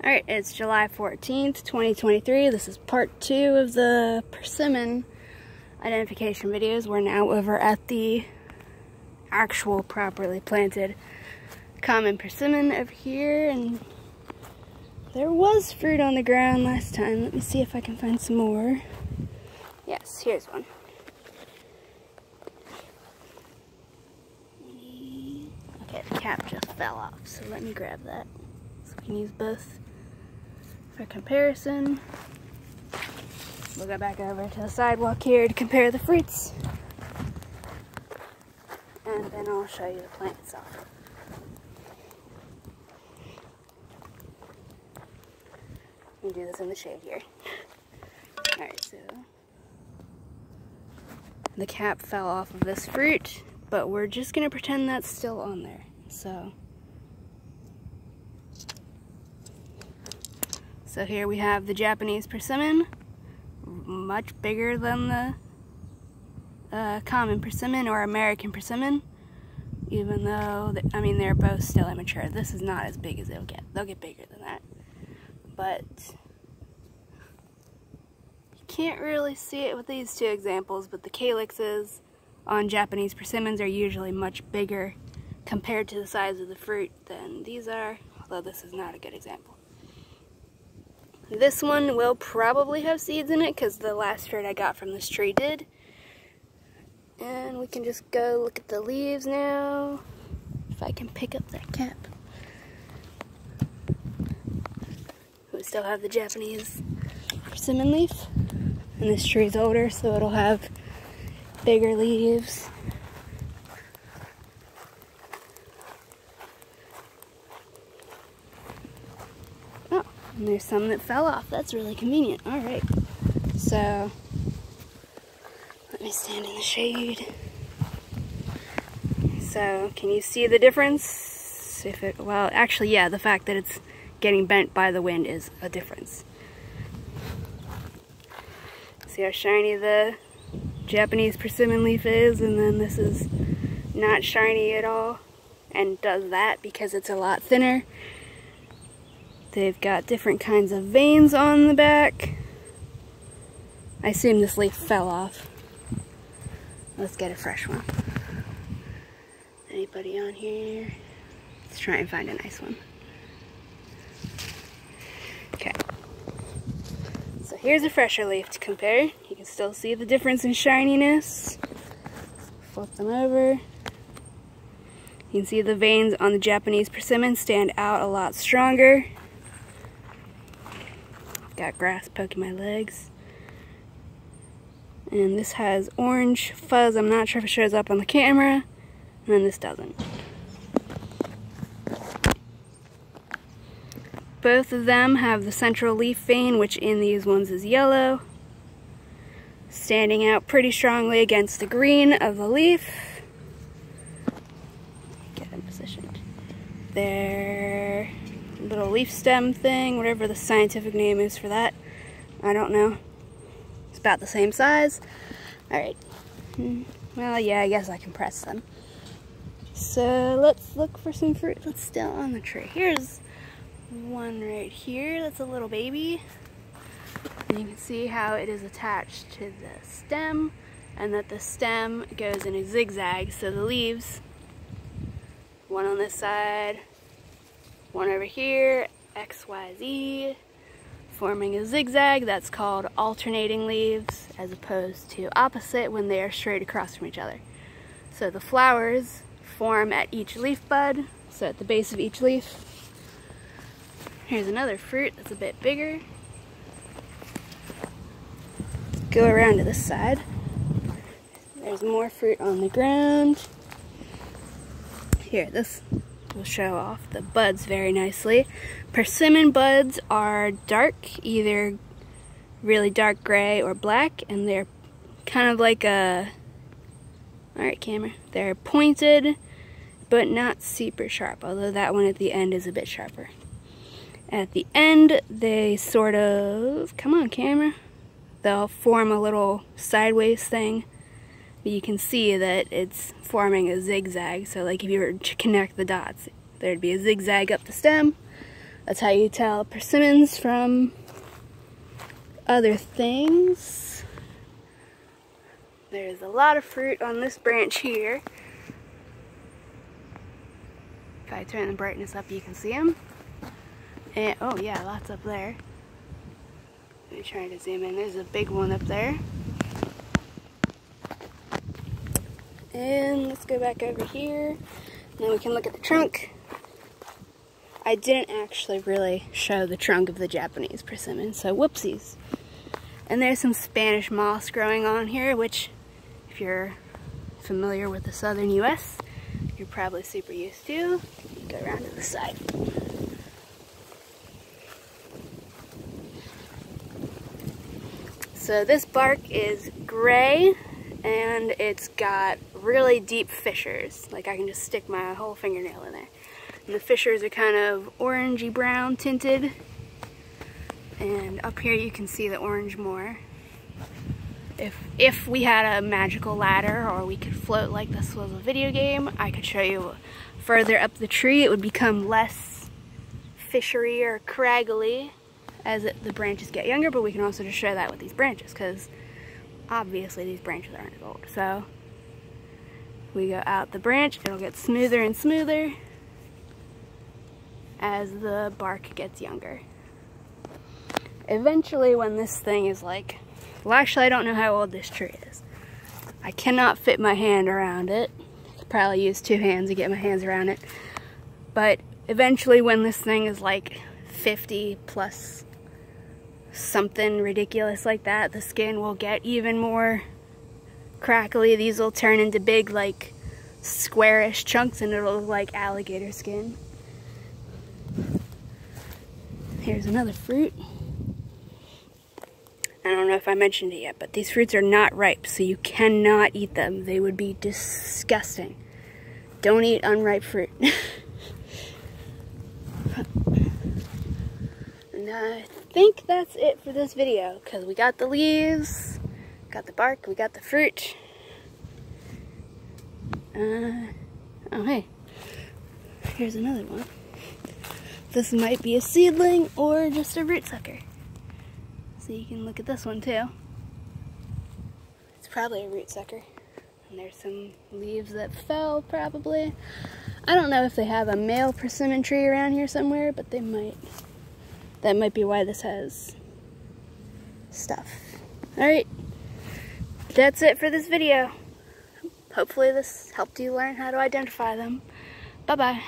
Alright, it's July 14th, 2023. This is part two of the persimmon identification videos. We're now over at the actual properly planted common persimmon over here, and there was fruit on the ground last time. Let me see if I can find some more. Yes, here's one. Okay, the cap just fell off, so let me grab that. So we can use both for comparison. We'll go back over to the sidewalk here to compare the fruits. And then I'll show you the plant itself. We do this in the shade here. Alright, so the cap fell off of this fruit, but we're just gonna pretend that's still on there. So So here we have the Japanese persimmon, much bigger than the uh, common persimmon or American persimmon, even though, I mean, they're both still immature. This is not as big as they'll get. They'll get bigger than that. But you can't really see it with these two examples, but the calyxes on Japanese persimmons are usually much bigger compared to the size of the fruit than these are, although this is not a good example. This one will probably have seeds in it because the last fruit I got from this tree did. And we can just go look at the leaves now. If I can pick up that cap. We still have the Japanese persimmon leaf. And this tree's older, so it'll have bigger leaves. And there's some that fell off. That's really convenient. All right. So, let me stand in the shade. So, can you see the difference? If it, well, actually, yeah, the fact that it's getting bent by the wind is a difference. See how shiny the Japanese persimmon leaf is, and then this is not shiny at all, and does that because it's a lot thinner. They've got different kinds of veins on the back. I assume this leaf fell off. Let's get a fresh one. Anybody on here? Let's try and find a nice one. Okay. So here's a fresher leaf to compare. You can still see the difference in shininess. Flip them over. You can see the veins on the Japanese persimmon stand out a lot stronger. Got grass poking my legs. And this has orange fuzz. I'm not sure if it shows up on the camera. And then this doesn't. Both of them have the central leaf vein, which in these ones is yellow. Standing out pretty strongly against the green of the leaf. Get them positioned. There leaf stem thing, whatever the scientific name is for that. I don't know. It's about the same size. Alright. Hmm. Well, yeah, I guess I can press them. So let's look for some fruit that's still on the tree. Here's one right here that's a little baby. And you can see how it is attached to the stem and that the stem goes in a zigzag. So the leaves, one on this side, one over here, XYZ, forming a zigzag. That's called alternating leaves as opposed to opposite when they are straight across from each other. So the flowers form at each leaf bud, so at the base of each leaf. Here's another fruit that's a bit bigger. Go around to this side. There's more fruit on the ground. Here, this will show off the buds very nicely. Persimmon buds are dark, either really dark gray or black, and they're kind of like a, alright camera, they're pointed, but not super sharp, although that one at the end is a bit sharper. At the end, they sort of, come on camera, they'll form a little sideways thing you can see that it's forming a zigzag. So like if you were to connect the dots, there'd be a zigzag up the stem, That's how you tell persimmons from other things. There's a lot of fruit on this branch here. If I turn the brightness up, you can see them. And, oh yeah, lots up there. Let me try to zoom in. There's a big one up there. And let's go back over here. Now we can look at the trunk. I didn't actually really show the trunk of the Japanese persimmon, so whoopsies. And there's some Spanish moss growing on here, which if you're familiar with the southern US, you're probably super used to. Go around to the side. So this bark is gray and it's got really deep fissures. Like I can just stick my whole fingernail in there. And the fissures are kind of orangey brown tinted. And up here you can see the orange more. If, if we had a magical ladder or we could float like this was a video game, I could show you further up the tree. It would become less fishery or craggly as it, the branches get younger, but we can also just show that with these branches because obviously these branches aren't as old. So we go out the branch, it'll get smoother and smoother as the bark gets younger. Eventually when this thing is like, well actually I don't know how old this tree is. I cannot fit my hand around it. I could probably use two hands to get my hands around it. But eventually when this thing is like 50 plus something ridiculous like that, the skin will get even more crackly. These will turn into big, like, squarish chunks and it'll look like alligator skin. Here's another fruit. I don't know if I mentioned it yet, but these fruits are not ripe, so you cannot eat them. They would be disgusting. Don't eat unripe fruit. and I think that's it for this video, because we got the leaves, got the bark, we got the fruit. Uh, oh hey, here's another one. This might be a seedling or just a root sucker. So you can look at this one too. It's probably a root sucker. And there's some leaves that fell probably. I don't know if they have a male persimmon tree around here somewhere, but they might. That might be why this has stuff. Alright, that's it for this video. Hopefully this helped you learn how to identify them. Bye-bye.